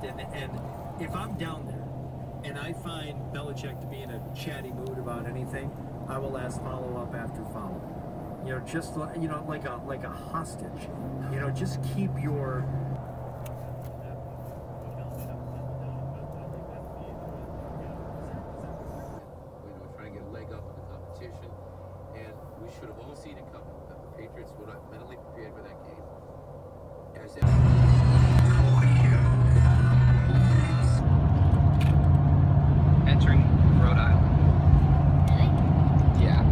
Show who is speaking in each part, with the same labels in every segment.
Speaker 1: And, and if I'm down there and I find Belichick to be in a chatty mood about anything, I will ask follow up after follow up. You know, just you know, like a like a hostage. You know, just keep your
Speaker 2: you know, trying to get a leg up in the competition. And we should have all seen it coming. The Patriots were not mentally prepared for that game. As
Speaker 3: Entering Rhode Island. Yeah.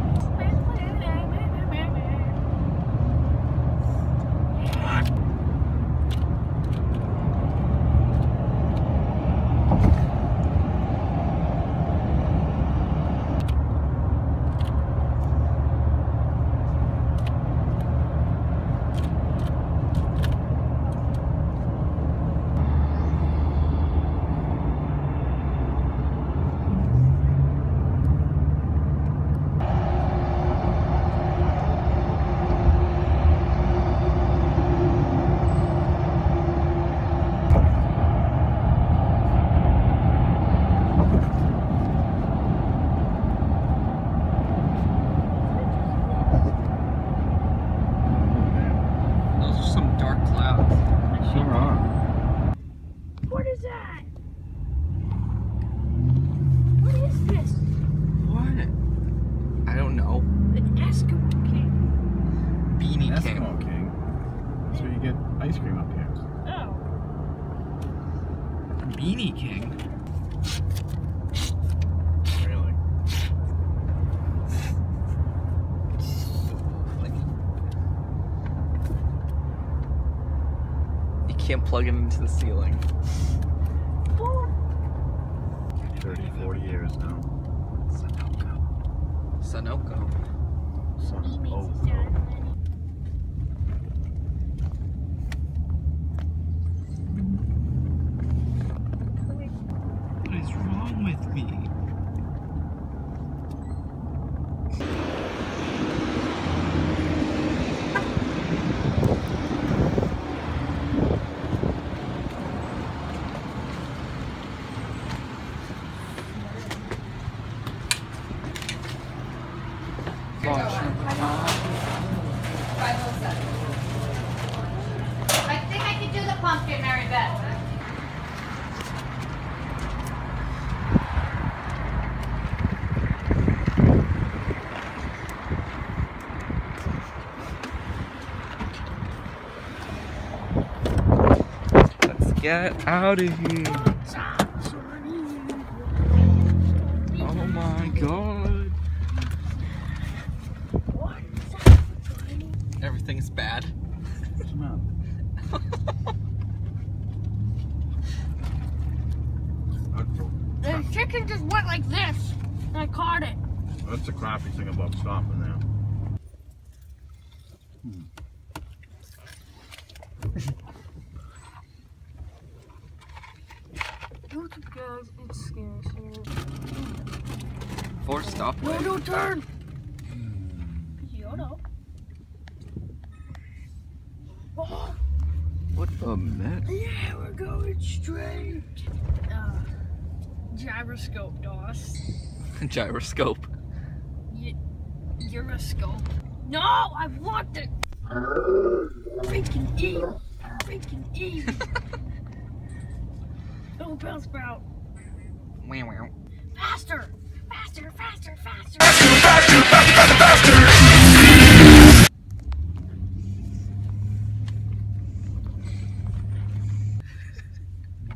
Speaker 3: Those are some dark clouds.
Speaker 4: Sure are.
Speaker 5: What is that? What is this?
Speaker 3: What? I don't know.
Speaker 5: An Eskimo king.
Speaker 3: Beanie King.
Speaker 4: Eskimo King. That's where you get ice cream up here.
Speaker 5: Oh.
Speaker 3: Beanie King.
Speaker 4: Really?
Speaker 3: You can't plug it into the ceiling.
Speaker 4: 30, 40 years now.
Speaker 3: Sunoco. Sunoco.
Speaker 4: Son
Speaker 5: He makes
Speaker 4: oh,
Speaker 5: it sound funny.
Speaker 3: What is wrong with me?
Speaker 6: I think I could do the pumpkin, Mary Beth.
Speaker 3: Let's get out of here. Oh my god. Everything's bad.
Speaker 4: come
Speaker 5: The chicken just went like this. And I caught it.
Speaker 4: that's the crappy thing about stopping now.
Speaker 5: Look at guys, it scares me.
Speaker 3: Four
Speaker 5: No,
Speaker 3: stoplight.
Speaker 5: no, turn! Yoda. Oh,
Speaker 3: What a mess.
Speaker 5: yeah, we're going straight. Uh, gyroscope, DOS.
Speaker 3: Gyroscope.
Speaker 5: Y- gyroscope. No, I want it! Freaking E! Freaking E! oh, bell sprout.
Speaker 3: Wow, wow.
Speaker 5: Faster! Faster, faster, faster! Faster, faster, faster, faster, faster.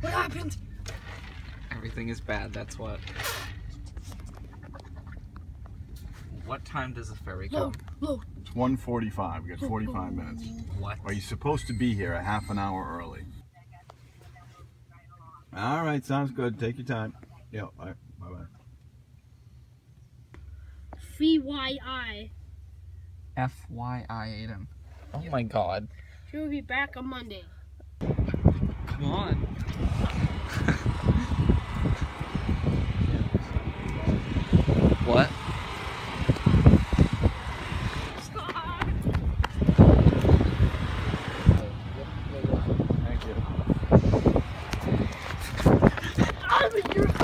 Speaker 5: what happened?
Speaker 3: Everything is bad, that's what. What time does the ferry go?
Speaker 5: Load, load.
Speaker 4: It's 145. We got 45 minutes.
Speaker 3: What?
Speaker 4: Are you supposed to be here a half an hour early? All right, sounds good. Take your time. Yeah, all right, bye bye.
Speaker 3: F-Y-I ate him. Oh my god.
Speaker 5: She'll be back on Monday.
Speaker 3: Come on. what?
Speaker 4: Thank you.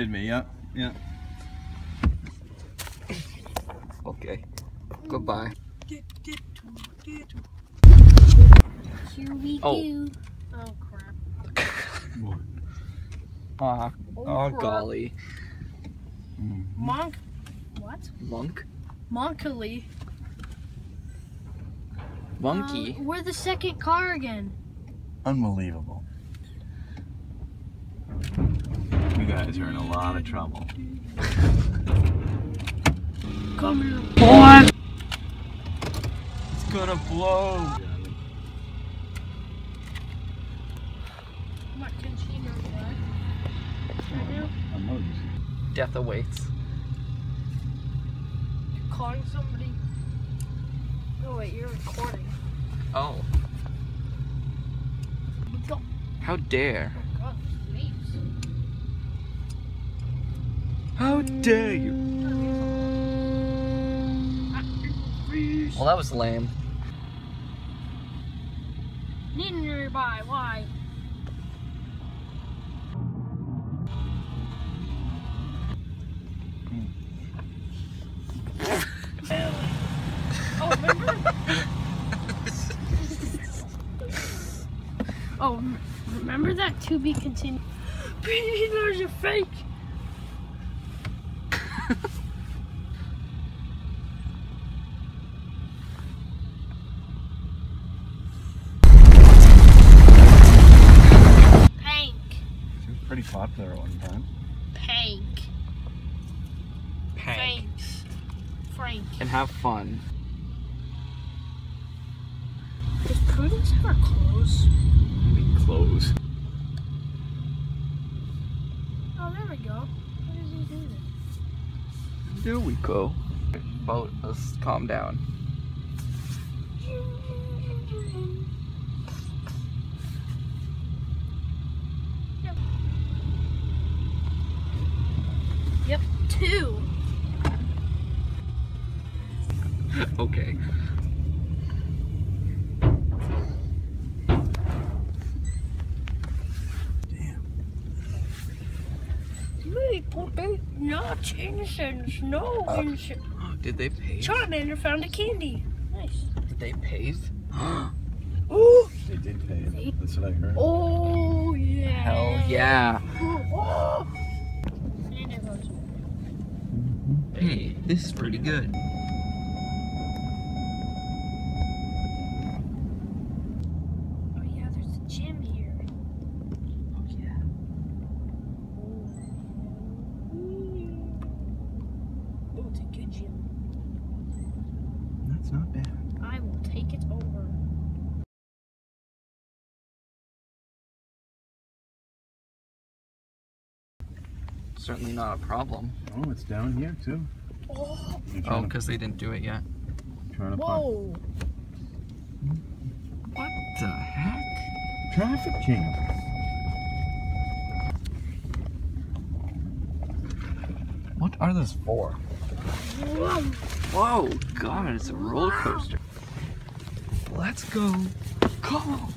Speaker 4: tempted me. Yep. Yeah.
Speaker 3: Okay. Goodbye.
Speaker 5: Here we
Speaker 3: Oh.
Speaker 5: go. Oh crap.
Speaker 3: Aw,
Speaker 5: Oh,
Speaker 3: oh
Speaker 5: crap.
Speaker 3: golly.
Speaker 5: Monk. What?
Speaker 3: Monk?
Speaker 5: Monkily.
Speaker 3: Monkey?
Speaker 5: Uh, we're the second car again.
Speaker 4: Unbelievable. You guys are in a lot of trouble.
Speaker 5: Come here, boy.
Speaker 3: It's gonna blow.
Speaker 5: What, can she know what? Right now?
Speaker 3: Death awaits.
Speaker 5: You're calling somebody. Oh wait, you're recording.
Speaker 3: Oh,
Speaker 5: Oh
Speaker 3: how dare.
Speaker 5: Oh god.
Speaker 3: How dare you? Well, that was lame.
Speaker 5: Nearby, why? Oh, remember? rem- remember that to be continued? There's a fake. Pank.
Speaker 4: She was pretty popular at one time.
Speaker 5: Pank.
Speaker 3: Pank.
Speaker 5: Thanks. Frank.
Speaker 3: And have fun.
Speaker 5: Did Prudence ever close?
Speaker 4: Clothes.
Speaker 5: Oh, there we go. What does he do then?
Speaker 3: There we go. Boat, let's calm down.
Speaker 5: Yep. Yep, two.
Speaker 3: okay.
Speaker 5: We put nuts in the snow and sh-
Speaker 3: Oh, did they pave?
Speaker 5: Charmander found a candy. Nice.
Speaker 3: Did they pave?
Speaker 5: Oh,
Speaker 4: They did pay. That's what I heard.
Speaker 5: oh yeah.
Speaker 3: Hell yeah.
Speaker 5: Oh. And it goes.
Speaker 3: Hey, this is pretty good.
Speaker 5: Oh yeah, there's a gym here.
Speaker 3: Oh yeah.
Speaker 5: Oh, it's a good gym.
Speaker 4: That's not bad.
Speaker 5: I will take it over.
Speaker 3: Certainly not a problem.
Speaker 4: Oh, it's down here too.
Speaker 5: Oh,
Speaker 4: You're
Speaker 3: Oh,
Speaker 4: to,
Speaker 3: because they didn't do it yet.
Speaker 4: trying to park.
Speaker 5: whoa.
Speaker 3: What the heck?
Speaker 4: Traffic jam.
Speaker 3: What are those for?
Speaker 5: Whoa.
Speaker 3: Whoa, God, it's a roller coaster. Let's go. Come on.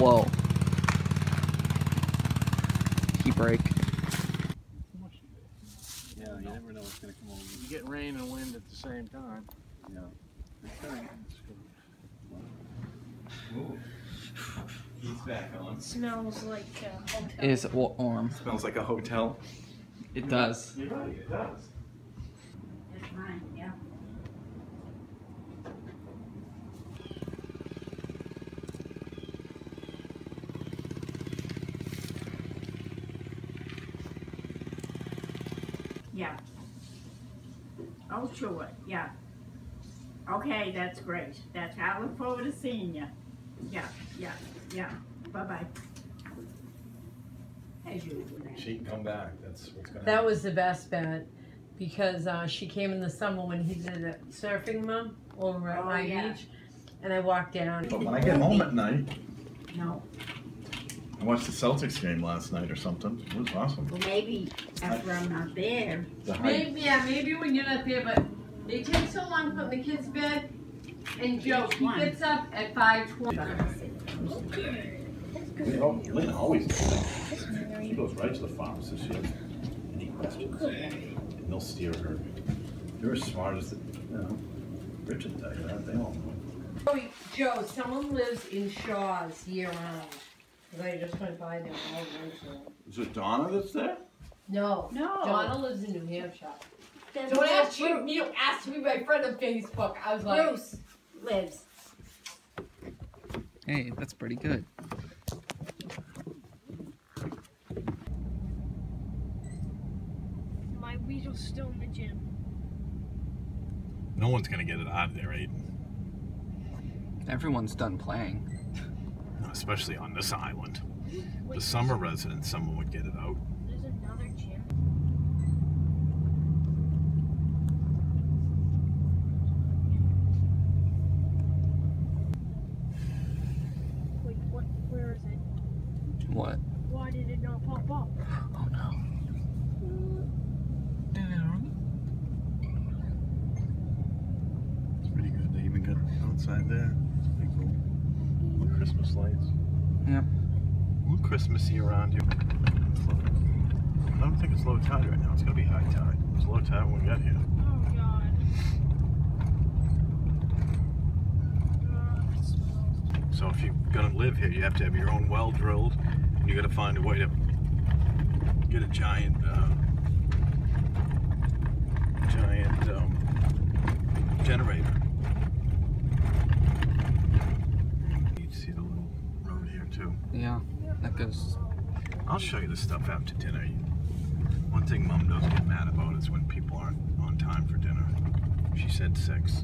Speaker 3: Whoa. Key break.
Speaker 4: Yeah, you never know what's gonna come over.
Speaker 7: You get rain and wind at the same time.
Speaker 4: Yeah. He's back on.
Speaker 5: Smells like a hotel.
Speaker 3: Is wa- warm.
Speaker 4: Smells like a hotel.
Speaker 3: It does.
Speaker 4: You're right, it does.
Speaker 6: It's mine, yeah.
Speaker 8: Yeah. Oh, sure, yeah. Okay, that's great. That's, how I look forward to seeing you. Yeah, yeah, yeah. Bye-bye. As usual.
Speaker 4: She can come back. That's what's gonna
Speaker 9: That was the best bet because uh, she came in the summer when he did a surfing mom over at
Speaker 8: Oh,
Speaker 9: my
Speaker 8: yeah.
Speaker 9: beach, and I walked down.
Speaker 4: But when I get home at night,
Speaker 8: No,
Speaker 4: I watched the Celtics game last night or something. It was awesome.
Speaker 8: well, maybe after I'm not there.
Speaker 4: The.
Speaker 9: Maybe, yeah, maybe when you're not there, but they take so long putting the kids to bed. And Joe, he
Speaker 8: One.
Speaker 9: gets up at five twenty.
Speaker 4: Lynn al- Lynn always does that. She goes right to the pharmacist. She has any questions. And they'll steer her. They're as smart as, the- you know, Rich will tell. They all know.
Speaker 9: Oh, Joe, someone lives in Shaw's year round. 'Cause I just went by there all winter.
Speaker 4: Is it Donna that's there?
Speaker 9: No,
Speaker 8: No.
Speaker 9: Donna lives in New Hampshire.
Speaker 8: Then
Speaker 9: Don't
Speaker 8: Bruce-
Speaker 9: ask you, you asked me my friend on Facebook. I was like,
Speaker 8: Bruce lives.
Speaker 3: Hey, that's pretty good.
Speaker 5: My Weasel's still in the gym.
Speaker 4: No one's gonna get it out of there, Aiden.
Speaker 3: Everyone's done playing.
Speaker 4: Especially on this island. The summer residents, someone would get it out.
Speaker 5: There's another gym. Wait, what? Where is it?
Speaker 3: What?
Speaker 5: Why did it not pop up?
Speaker 3: Oh no.
Speaker 4: It's pretty good. They even got outside there. Pretty cool. Little Christmas lights.
Speaker 3: Yep.
Speaker 4: Little Christmassy around here. I don't think it's low tide right now. It's gonna be high tide. It was low tide when we got here.
Speaker 5: Oh god.
Speaker 4: So if you're gonna live here, you have to have your own well drilled, and you gotta find a way to get a giant, uh, giant um, generator. You can see the little road here too.
Speaker 3: Yeah, that goes.
Speaker 4: I'll show you the stuff after dinner. One thing Mom doesn't get mad about is when people aren't on time for dinner. She said six.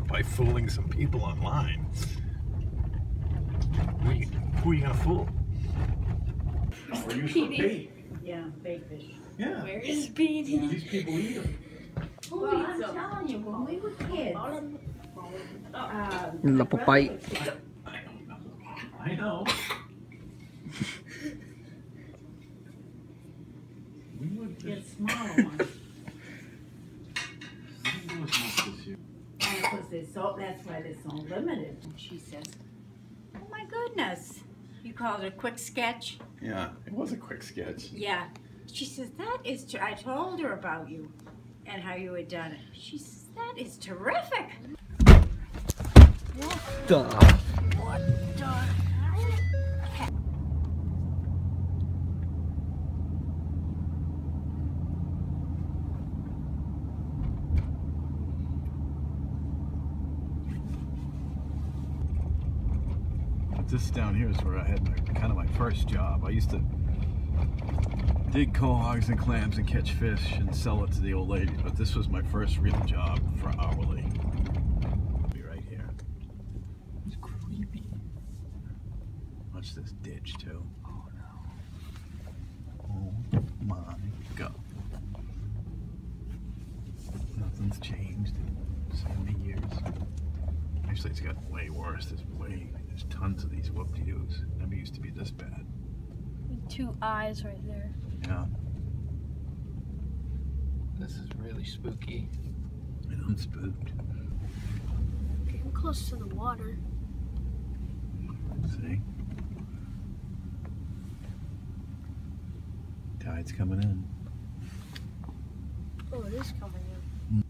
Speaker 4: By fooling some people online. Who are you, who are you gonna fool? We're used for bait.
Speaker 8: Yeah, big fish.
Speaker 4: Yeah.
Speaker 5: Where is Beanie?
Speaker 4: These people eat them.
Speaker 8: Well, I'm telling you, when we were kids, uh,
Speaker 3: Little bite.
Speaker 4: I know. we would
Speaker 8: get smaller ones. And of course, they're so, that's why they're so limited. And she says, oh my goodness. You called it a quick sketch?
Speaker 4: Yeah, it was a quick sketch.
Speaker 8: Yeah. She says, that is, I told her about you and how you had done it. She says, that is terrific.
Speaker 3: What duh. What duh.
Speaker 4: This down here is where I had my kind of my first job. I used to dig quahogs and clams and catch fish and sell it to the old lady. But this was my first real job for hourly. Be right here.
Speaker 3: It's creepy.
Speaker 4: Watch this ditch too. Oh no. Oh my god. Nothing's changed in so many years. Actually, it's gotten way worse. There's way, there's tons of these whoop-de-doos. Never used to be this bad.
Speaker 5: Two eyes right there.
Speaker 4: Yeah,
Speaker 3: This is really spooky.
Speaker 4: and I'm spooked.
Speaker 5: Getting close to the water.
Speaker 4: See? Tide's coming in.
Speaker 5: Oh, it is coming in.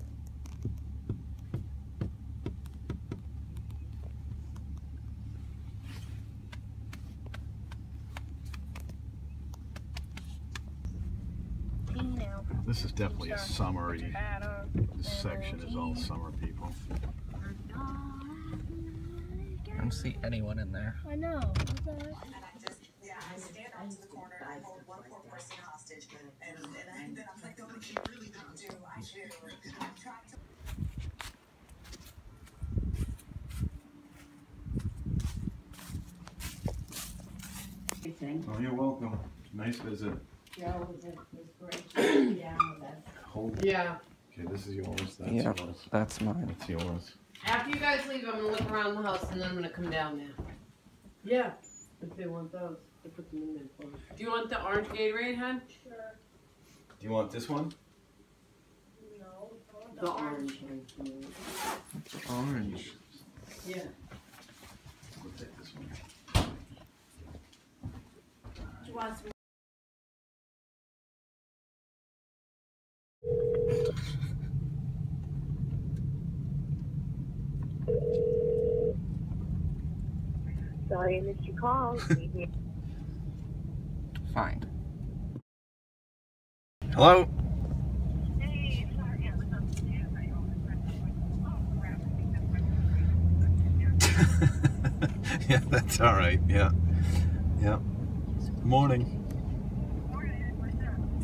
Speaker 5: Hey now.
Speaker 4: This is definitely a summery. This section is all summer people.
Speaker 3: I don't see anyone in there.
Speaker 5: I know. What the heck?
Speaker 8: Everything.
Speaker 4: Oh, you're welcome. Nice visit.
Speaker 8: Joe was, was great. Yeah, that's.
Speaker 4: Hold it.
Speaker 9: yeah.
Speaker 4: Okay, this is yours. That's
Speaker 3: Yeah.
Speaker 4: yours.
Speaker 3: That's mine.
Speaker 4: That's yours.
Speaker 9: After you guys leave, I'm gonna look around the house and then I'm gonna come down there. Yeah, if they want those, I put them in there for them. Do you want the orange Gatorade, hon?
Speaker 5: Sure.
Speaker 4: Do you want this one?
Speaker 5: No.
Speaker 9: The orange one.
Speaker 3: It's orange.
Speaker 9: Yeah.
Speaker 4: We'll take this one.
Speaker 8: Do you want some?
Speaker 5: Sorry I missed your call.
Speaker 3: Fine.
Speaker 4: Hello? yeah, that's all right. Yeah. Yeah. Morning.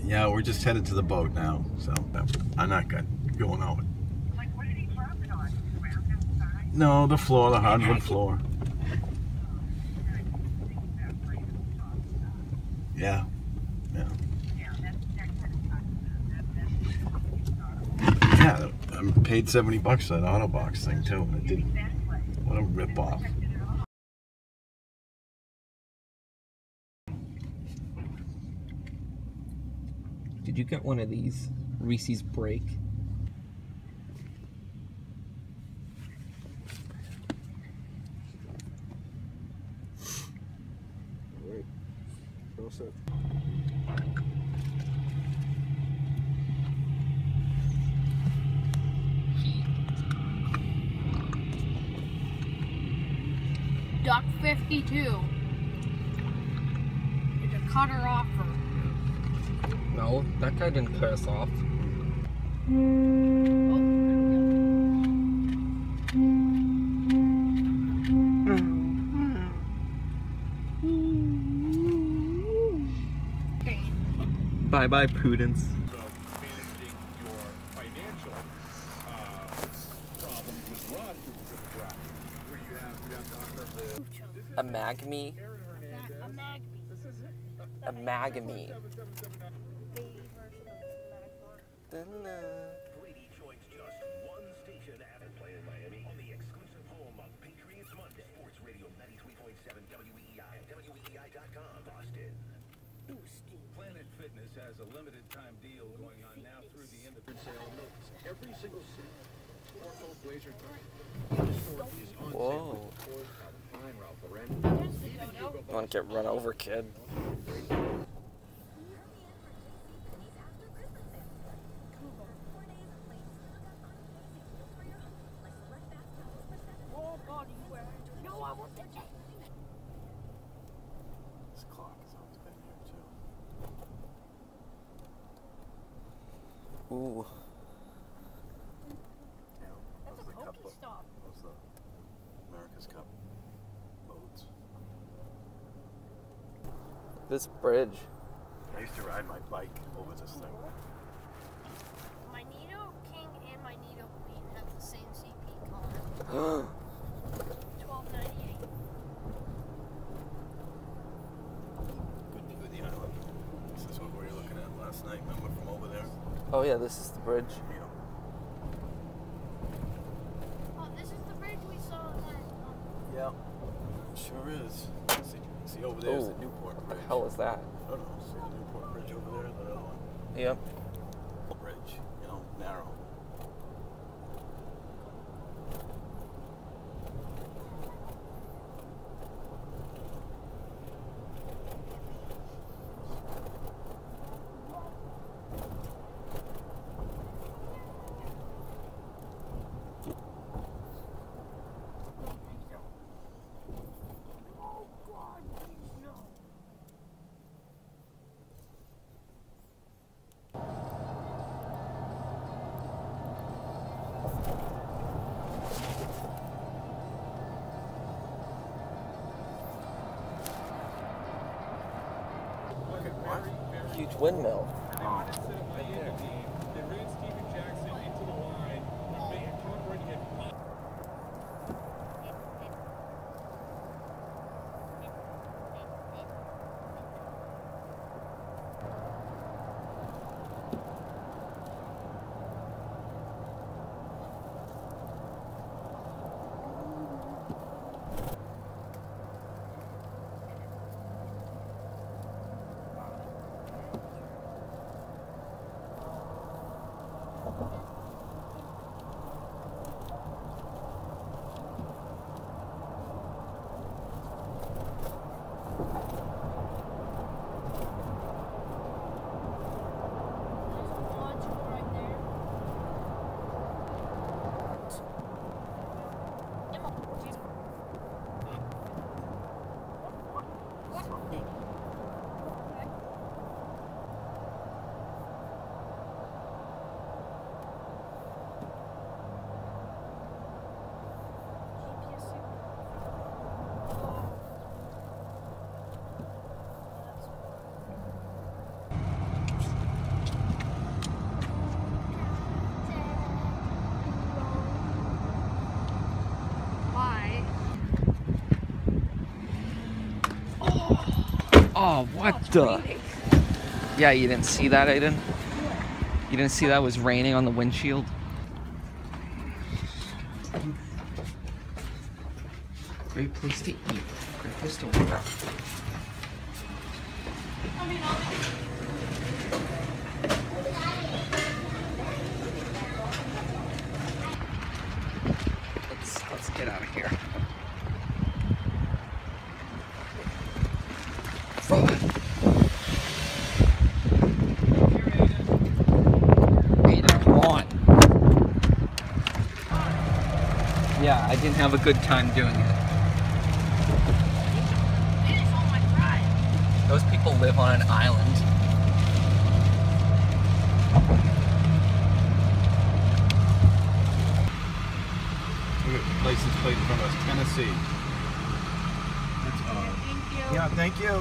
Speaker 4: Yeah, we're just headed to the boat now, so I'm not good going out. No, the floor, the hardwood floor. Yeah. Yeah. Yeah, I'm paid 70 bucks for that auto box thing too, and it didn't. What a rip off.
Speaker 3: Did you get one of these? Reese's Break?
Speaker 5: Duck 52. It's a cutter offer.
Speaker 3: No, that guy didn't cut us off.
Speaker 10: You have Dr.
Speaker 3: A magme?
Speaker 5: A magby.
Speaker 3: A magamy.
Speaker 10: Has a limited time deal going on now through the end of the sale. Notice every single city. Ortho Blazer Each store is on sale.
Speaker 3: Whoa.
Speaker 10: Stores Calvin Klein, Ralph Lauren.
Speaker 3: You want to get run over, kid?
Speaker 5: Oh, God, you wear No, I want that.
Speaker 4: This clock has always been here too.
Speaker 3: Ooh.
Speaker 4: Yeah,
Speaker 5: That's
Speaker 4: those
Speaker 5: a
Speaker 4: the cup
Speaker 5: Pokestop.
Speaker 4: boat- Those the America's Cup boats.
Speaker 3: This bridge.
Speaker 4: I used to ride my bike over this thing.
Speaker 5: My Nido King and my Nido Queen have the same CP color. Twelve ninety eight.
Speaker 4: Good view of the island. This is what we were looking at last night. Remember from over there?
Speaker 3: oh yeah, this is the bridge.
Speaker 4: Yeah.
Speaker 5: Oh, this is the bridge we saw last um,
Speaker 4: Yeah. Sure is. See, see over there's the
Speaker 3: Ooh,
Speaker 4: Newport
Speaker 3: What
Speaker 4: Bridge.
Speaker 3: the hell is
Speaker 4: don't know. See the Newport Bridge over there? That other one.
Speaker 3: Yep.
Speaker 4: Bridge. You know, narrow.
Speaker 5: Oh God, please no.
Speaker 4: Look at what?
Speaker 3: Huge windmill. Oh, what the? Yeah, you didn't see that, Aiden? You didn't see that was raining on the windshield? Great place to eat. Great place to work. Let's let's get out of here. Aiden, come on. Yeah, didn't have a good time doing it. Those people live on an island.
Speaker 4: Look at the license plate in front of us, Tennessee. That's odd. Yeah, thank you.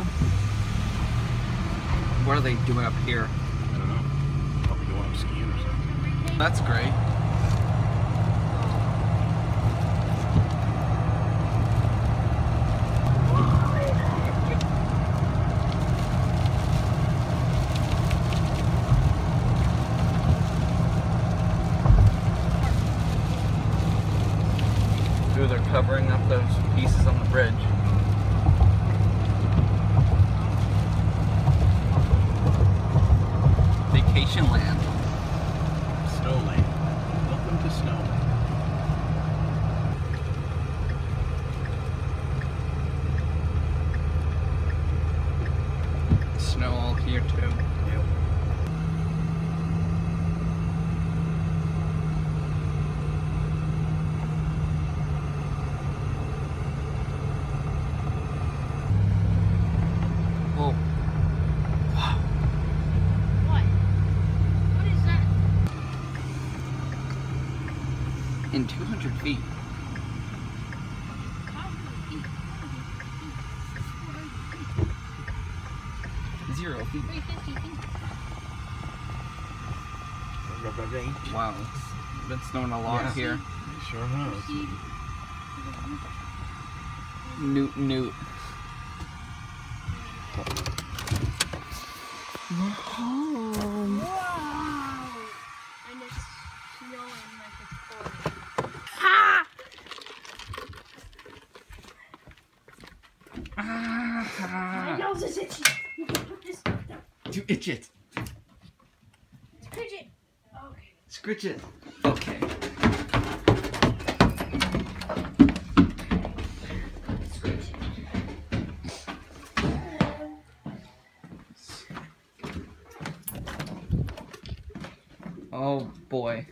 Speaker 3: What are they doing up here?
Speaker 4: I don't know. Probably going up skiing or something.
Speaker 3: That's great. Dude, they're covering up those pieces on the bridge. Vacation land.
Speaker 4: Snowland. Welcome to Snowland.
Speaker 3: Snow all here too.
Speaker 5: What? What is that?
Speaker 3: In 200 feet.
Speaker 5: How do you eat?
Speaker 3: Zero feet.
Speaker 5: 350 feet.
Speaker 3: Wow. It's been snowing a lot
Speaker 4: Yeah.
Speaker 3: here.
Speaker 4: It sure has.
Speaker 3: Newt newt.
Speaker 5: Wow! And it's snowing like it's pouring. Ha! My
Speaker 3: Ah,
Speaker 5: nose is itchy. You can put this down.
Speaker 3: You itch it.
Speaker 5: Scritch it. Okay.
Speaker 3: Scritch it. Okay. Oh boy.